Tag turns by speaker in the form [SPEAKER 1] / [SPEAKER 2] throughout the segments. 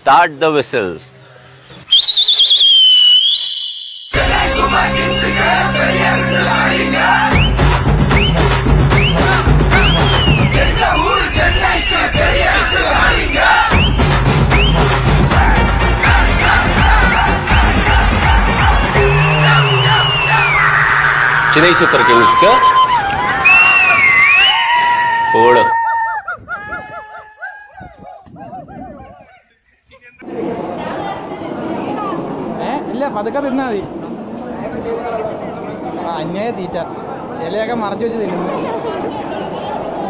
[SPEAKER 1] Start the whistles. Chennai super kings
[SPEAKER 2] का ओड़ പതുക്കെ തിന്നാ മതി. ആ അന്യായ തീറ്റ. ഇലയൊക്കെ മറച്ചു വെച്ച് തിന്നു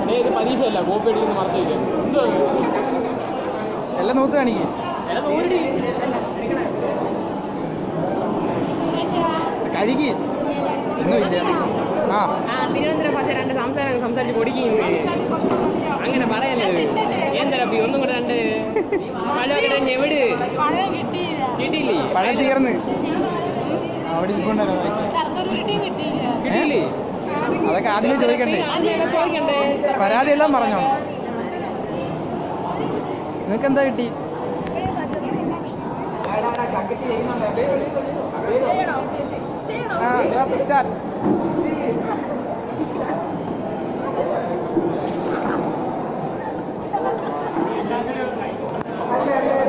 [SPEAKER 3] ഏയ് ഇത് പരീക്ഷയല്ല. കോപ്പി അടിക്കുന്ന മറച്ചു വയ്ക്കാൻ എന്തോ
[SPEAKER 2] എല്ലാം നൂത്ത് കാണിക്കേ. കഴുകി. ഒന്നുമില്ല ആ.
[SPEAKER 3] ആ തിരുവനന്തപുരം ഭാഷ രണ്ട് സംസാരം സംസാരിച്ച് പൊടിക്കുന്നു അങ്ങനെ പറയല്ലേ എന്തരപ്പി ഒന്നും കൂടെ രണ്ട് പഴമൊക്കെ എവിടെ? കിട്ടിയില്ലേ
[SPEAKER 2] പഴം തീർന്ന് അവിടെ ഇരിക്കൊണ്ടല്ലോ അതൊക്കെ ആദ്യമേ ചോദിക്കണ്ടേ? പരാതി എല്ലാം പറഞ്ഞോ? നിനക്ക് എന്താ കിട്ടി സ്റ്റാർട്ട്
[SPEAKER 4] റൈറ്റ്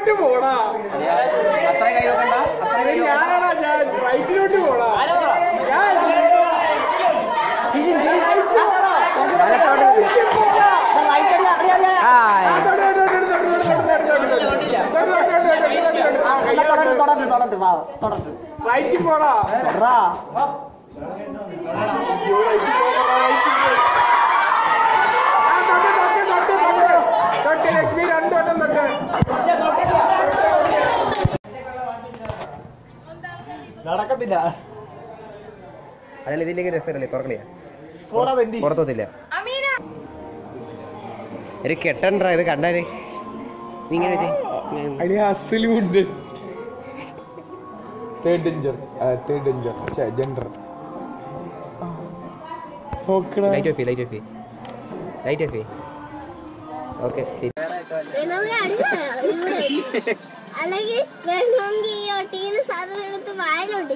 [SPEAKER 4] റൈറ്റിലോട്ട് പോടാ ഞാൻ പോടാ പോടാ
[SPEAKER 2] നടക്കത്തില്ല.
[SPEAKER 5] അതല്ല ഇതിലേക്ക് രസമല്ലേ
[SPEAKER 2] തെണ്ടി
[SPEAKER 5] പുറത്തോത്തില്ല. ഒരു കെട്ടണ്ടാ ഇത് കണ്ടാൽ? നീ ഇങ്ങനെ.
[SPEAKER 6] സാധനത്ത് വായിലുണ്ട്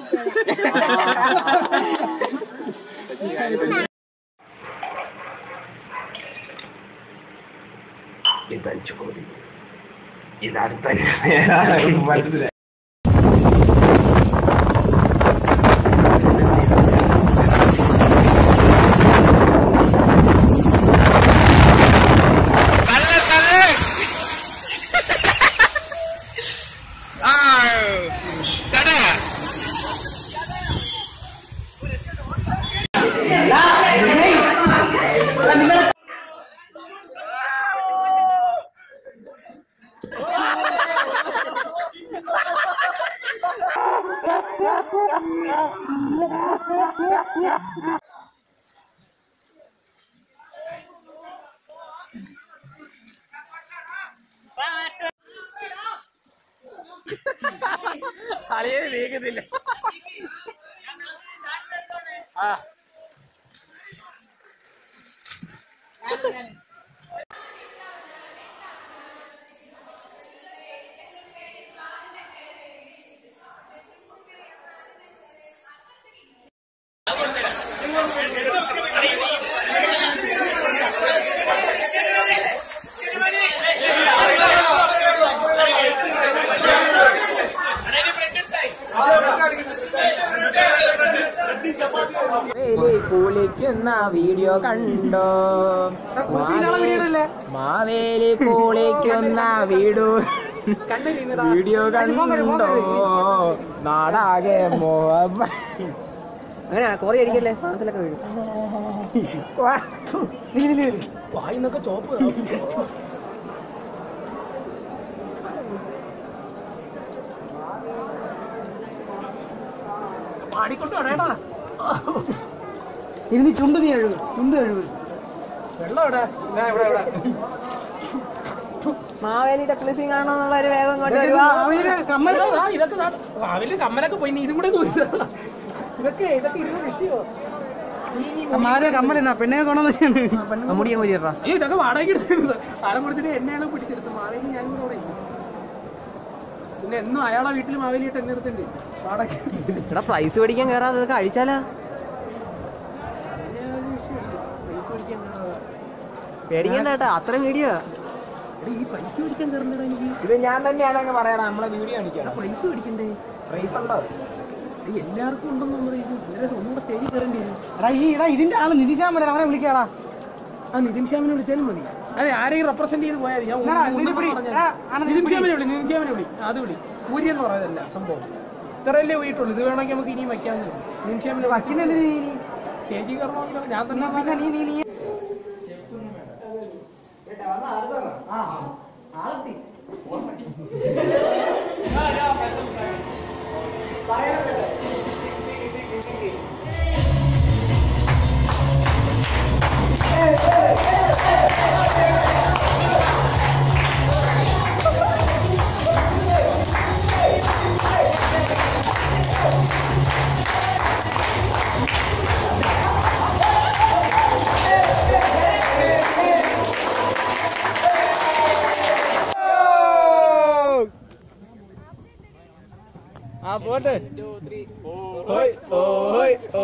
[SPEAKER 6] ഇതടിച്ചു അളിയെ വേഗത്തില്ല
[SPEAKER 5] കുളിക്കുന്ന വീഡിയോ കണ്ടോ? മാവേലി കുളിക്കുന്ന വീഡിയോ വീഡിയോ കണ്ടോ? നാടാകെ മോഹം അങ്ങനെ കോറി അടിക്കല്ലേ? സാധനത്തിലൊക്കെ വീഴും.
[SPEAKER 7] വായിന്നൊക്കെ ചോപ്പ് പാടിക്കൊണ്ട് വേണേടാ
[SPEAKER 2] ഇനി ചുണ്ട് നീ എഴുതും ചുണ്ട് എഴുതും.
[SPEAKER 7] ഞാൻ
[SPEAKER 5] മാവേലിയുടെ ക്ലിസിങ് ആണെന്നുള്ള ഒരു വേഗം കൊണ്ട്
[SPEAKER 7] ഇതൊക്കെ കമ്മലൊക്കെ പോയി നീ ഇതും കൂടെ ഇതൊക്കെ ഇതൊക്കെ ഇരുന്ന് വിഷയോ
[SPEAKER 2] മാരെ പെണ്ണെ കൊണ്ടെന്ന്
[SPEAKER 5] മുടിയും
[SPEAKER 7] ഇതൊക്കെ വാടകയ്ക്ക് എടുത്തിരുന്നത്. ആരം കൊടുത്തിട്ട് എന്നെയാണ് പിടിച്ചെടുത്തത്? മാവേലി ഞാനും കൂടെ പിന്നെ എന്നും അയാളെ വീട്ടിൽ മാവേലിയിട്ട് എന്നെ എടുത്തിട്ടുണ്ട്. വാടക
[SPEAKER 5] എടാ പ്രൈസ് മേടിക്കാൻ കയറാതെ ഇതൊക്കെ അഴിച്ചാലാ
[SPEAKER 7] പൈസ മേടിക്കാൻ കയറാതെ.
[SPEAKER 5] പേടിക്കണ്ട കേട്ടാ അത്രയും വീഡിയോ.
[SPEAKER 7] എടാ, ഈ പൈസ മേടിക്കാൻ കയറണ്ടടാ എനിക്ക്.
[SPEAKER 2] ഇത് ഞാൻ തന്നെയാണങ്ങ് പറയണം നമ്മളെ വീഡിയോ കാണിക്കണം.
[SPEAKER 7] പൈസ മേടിക്കണ്ടേ?
[SPEAKER 2] പ്രൈസ് ഉണ്ടോ?
[SPEAKER 7] ഇത് എല്ലാവർക്കും ഉണ്ടെന്ന് പറയുന്നത് ഇന്നലെ ഒന്നുകൂടെ സ്റ്റേജിൽ കയറേണ്ടി വരും.
[SPEAKER 2] എടാ ഈ എടാ ഇതിന്റെ ആൾ നിതിശാമൻ അവനെ വിളിക്കാടാ.
[SPEAKER 7] ആ നിതിൻ ശ്യാമിനെ വിളിച്ചാലും മതി. അതെ ആരെയും റെപ്രസെന്റ് ചെയ്ത് പോയാൽ
[SPEAKER 2] നിതിൻ.
[SPEAKER 7] ശ്യാമിനെ വിളി നിതിൻ ശ്യാമിനെ വിളി. അത് വിളി. പൂരി എന്ന് പറയുന്നതല്ല സംഭവം. ഇത്രയല്ലേ പോയിട്ടുള്ളൂ. ഇത് വേണമെങ്കിൽ നമുക്ക് ഇനിയും വയ്ക്കാൻ നിതിൻ ശ്യാമിനെ
[SPEAKER 2] വയ്ക്കുന്ന എന്തിന് നീ നീ
[SPEAKER 7] സ്റ്റേജിൽ കയറണമെങ്കിലോ ഞാൻ തന്നെ
[SPEAKER 2] നീ നീ നീ
[SPEAKER 3] ആ പോട്ടെ
[SPEAKER 8] तेरी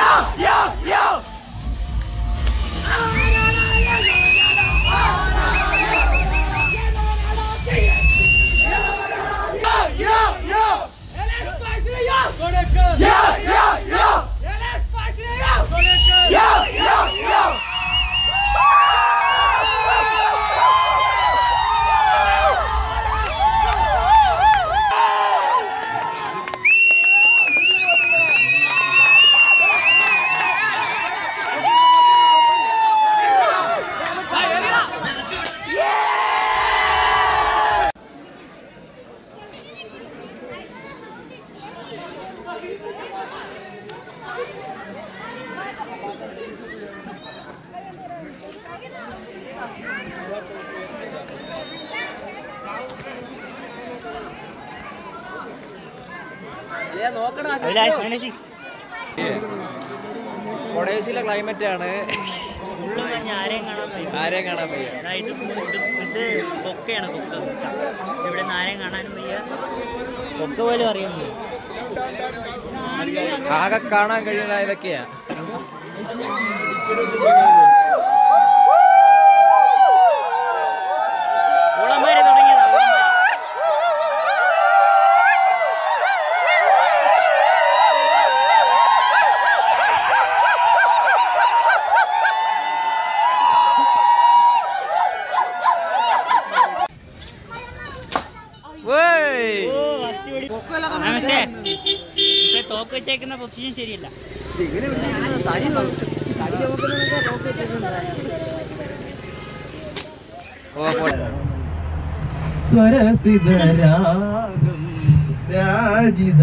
[SPEAKER 8] Yeah!
[SPEAKER 6] Yeah!
[SPEAKER 2] കൊടേശിലെ ക്ലൈമറ്റ് ആണ്. ആരെയും കാണാൻ വയ്യ.
[SPEAKER 9] ഇത് കൊക്കയാണ് കൊക്ക കൊക്ക. പക്ഷെ ഇവിടെ ആരെയും കാണാനും വയ്യ. കൊക്ക പോലും
[SPEAKER 2] ആകെ കാണാൻ കഴിയുന്ന ഇതൊക്കെയാ.
[SPEAKER 9] നമസ്തേ. തോക്ക് വെച്ചേക്കുന്ന പൊസിഷൻ ശരിയല്ല.
[SPEAKER 10] രാജിത